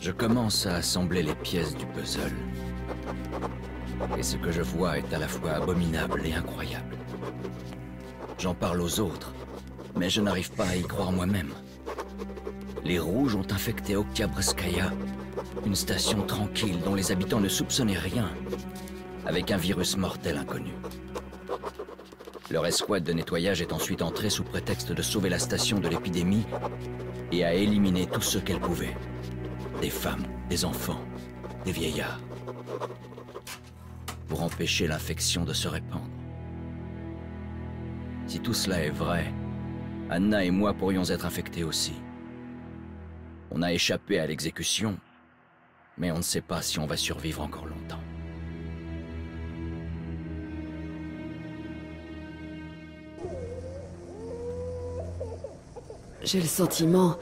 Je commence à assembler les pièces du puzzle. Et ce que je vois est à la fois abominable et incroyable. J'en parle aux autres, mais je n'arrive pas à y croire moi-même. Les Rouges ont infecté Oktyabrskaya, une station tranquille dont les habitants ne soupçonnaient rien, avec un virus mortel inconnu. Leur escouade de nettoyage est ensuite entrée sous prétexte de sauver la station de l'épidémie et a éliminé tous ceux qu'elle pouvait. Des femmes, des enfants, des vieillards. Pour empêcher l'infection de se répandre. Si tout cela est vrai, Anna et moi pourrions être infectés aussi. On a échappé à l'exécution, mais on ne sait pas si on va survivre encore longtemps. J'ai le sentiment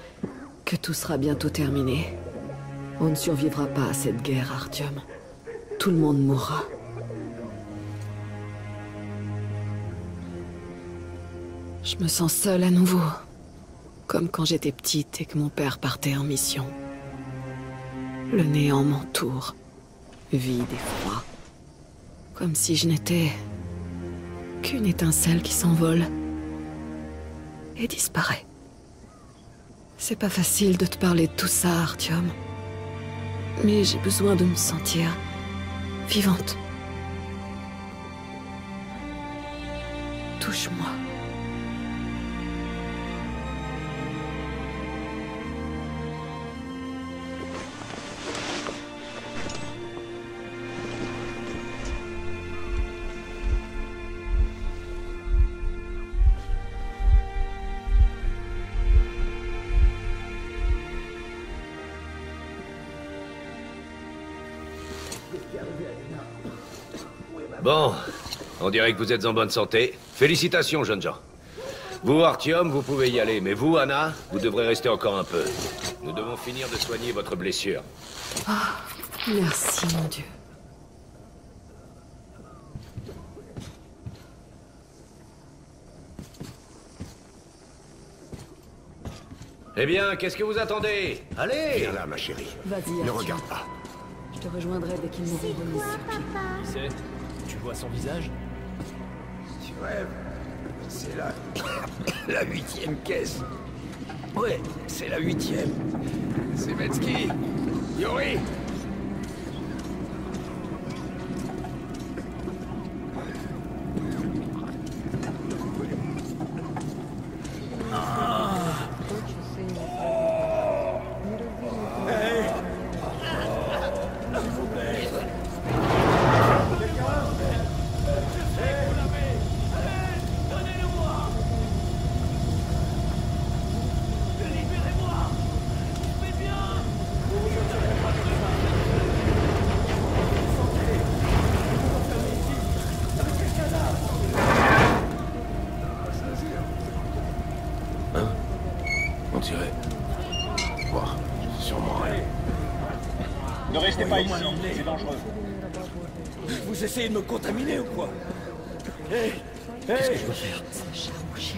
que tout sera bientôt terminé. On ne survivra pas à cette guerre, Artyom. Tout le monde mourra. Je me sens seule à nouveau. Comme quand j'étais petite et que mon père partait en mission. Le néant m'entoure. Vide et froid. Comme si je n'étais qu'une étincelle qui s'envole et disparaît. C'est pas facile de te parler de tout ça, Artyom. Mais j'ai besoin de me sentir vivante. Touche-moi. Bon, on dirait que vous êtes en bonne santé. Félicitations, jeunes gens. Vous, Artyom, vous pouvez y aller, mais vous, Anna, vous devrez rester encore un peu. Nous devons finir de soigner votre blessure. Merci, mon Dieu. Eh bien, qu'est-ce que vous attendez? Allez Viens là, ma chérie. Vas-y, Ne regarde pas. Je te rejoindrai dès qu'ils m'auront remis sur pied. Vois son visage Tu rêves C'est la... la huitième caisse. Ouais, c'est la huitième. C'est Metsky. Yori restez pas ici, c'est dangereux. Vous essayez de me contaminer ou quoi Qu'est-ce que je dois faire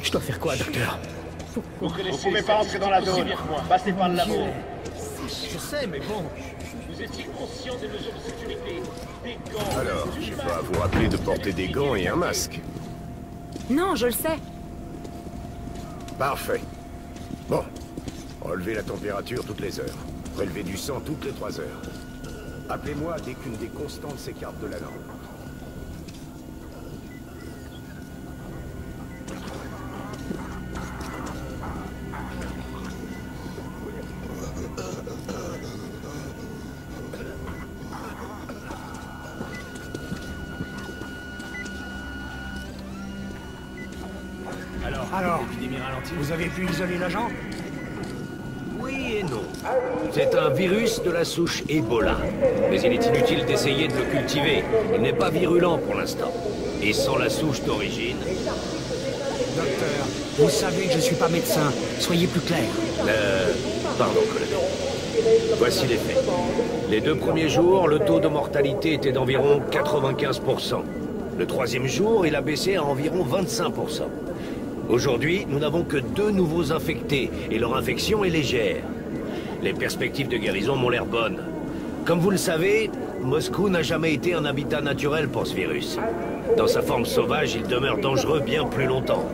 Je dois faire quoi, docteur Vous ne pouvez pas entrer dans la zone. Passez par le labo. Je sais, mais bon. Vous étiez conscient des mesures de sécurité. Des gants. Alors, je pas, vous rappelez de porter des gants et un masque. Non, je le sais. Parfait. Bon. Relevez la température toutes les heures. Prélevez du sang toutes les trois heures. Appelez-moi dès qu'une des constantes s'écarte de la norme. Alors, ralentit. Vous avez pu isoler l'agent? C'est un virus de la souche Ebola. Mais il est inutile d'essayer de le cultiver. Il n'est pas virulent pour l'instant. Et sans la souche d'origine... Docteur, vous savez que je suis pas médecin. Soyez plus clair. Euh... Pardon, colonel. Voici les faits. Les deux premiers jours, le taux de mortalité était d'environ 95%. Le troisième jour, il a baissé à environ 25%. Aujourd'hui, nous n'avons que deux nouveaux infectés, et leur infection est légère. Les perspectives de guérison m'ont l'air bonnes. Comme vous le savez, Moscou n'a jamais été un habitat naturel pour ce virus. Dans sa forme sauvage, il demeure dangereux bien plus longtemps.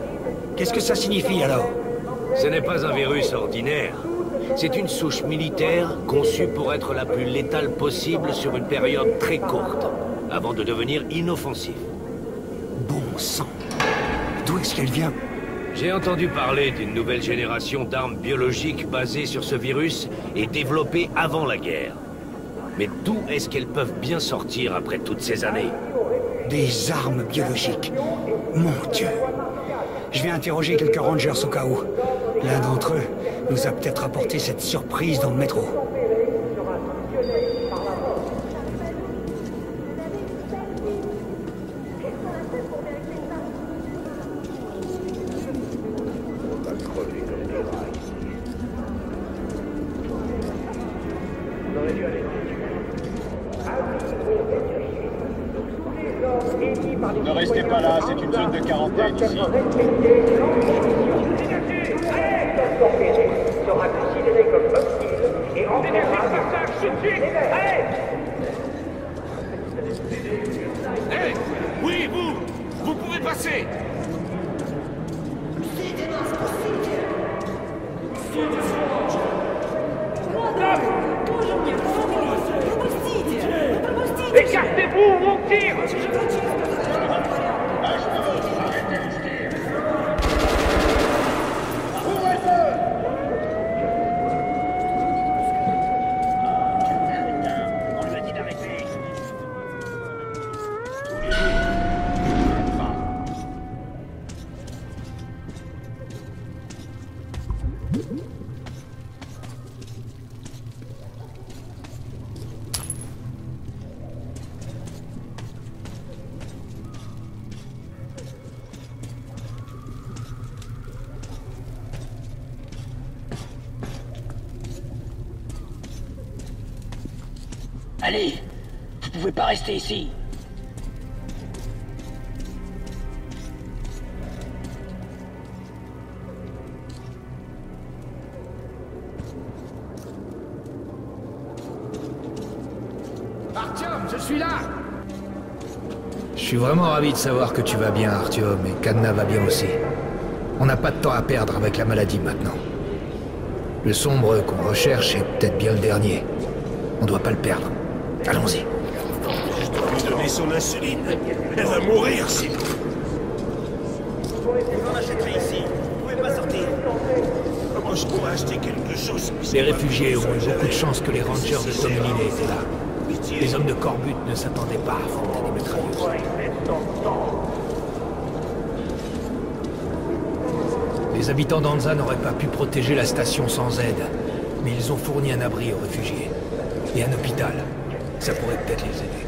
Qu'est-ce que ça signifie alors? Ce n'est pas un virus ordinaire. C'est une souche militaire conçue pour être la plus létale possible sur une période très courte, avant de devenir inoffensif. Bon sang D'où est-ce qu'elle vient? J'ai entendu parler d'une nouvelle génération d'armes biologiques basées sur ce virus et développées avant la guerre. Mais d'où est-ce qu'elles peuvent bien sortir après toutes ces années Des armes biologiques. Mon Dieu. Je vais interroger quelques rangers au cas où. L'un d'entre eux nous a peut-être apporté cette surprise dans le métro. Ne restez pas là, c'est une zone de quarantaine ici. sera considéré comme hostile et enverra passage tout de suite Allez Hé Oui, vous Vous pouvez passer Écartez-vous, on tire Allez Vous pouvez pas rester ici Artyom, je suis là Je suis vraiment ravi de savoir que tu vas bien, Artyom, et qu'Anna va bien aussi. On n'a pas de temps à perdre avec la maladie maintenant. Le sombre qu'on recherche est peut-être bien le dernier. On doit pas le perdre. Allons-y. Je dois lui donner son insuline. Elle va mourir achèterez ici. Vous pouvez pas sortir. Comment je pourrais acheter quelque chose Les réfugiés ont eu beaucoup de chance que les rangers de Tomliné étaient là. Les hommes de Corbut ne s'attendaient pas à affronter des mitrailleuses. Les habitants d'Anza n'auraient pas pu protéger la station sans aide, mais ils ont fourni un abri aux réfugiés. Et un hôpital. Ça pourrait peut-être les aider.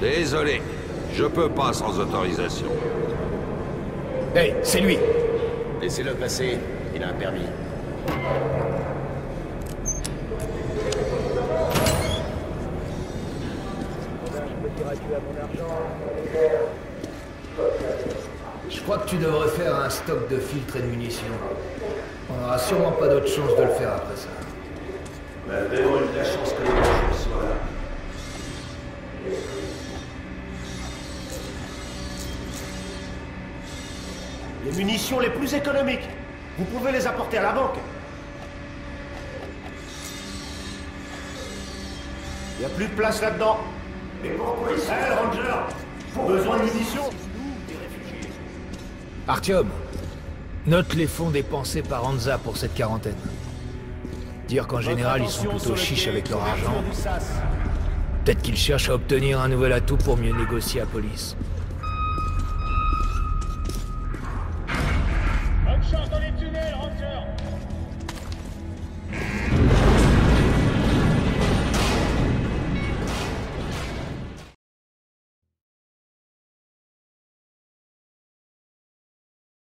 Désolé, je peux pas sans autorisation. Hey, c'est lui Laissez-le passer, il a un permis. Je crois que tu devrais faire un stock de filtres et de munitions. On n'aura sûrement pas d'autre chance de le faire après ça. Ben, vraiment eu de la chance que les gens soient là. Les munitions les plus économiques. Vous pouvez les apporter à la banque. Il n'y a plus de place là-dedans. Mais pourquoi ici Hé, Ranger Besoin de munitions Artyom, note les fonds dépensés par Anza pour cette quarantaine. Dire qu'en général, ils sont plutôt chiches avec leur argent. Peut-être qu'ils cherchent à obtenir un nouvel atout pour mieux négocier à police.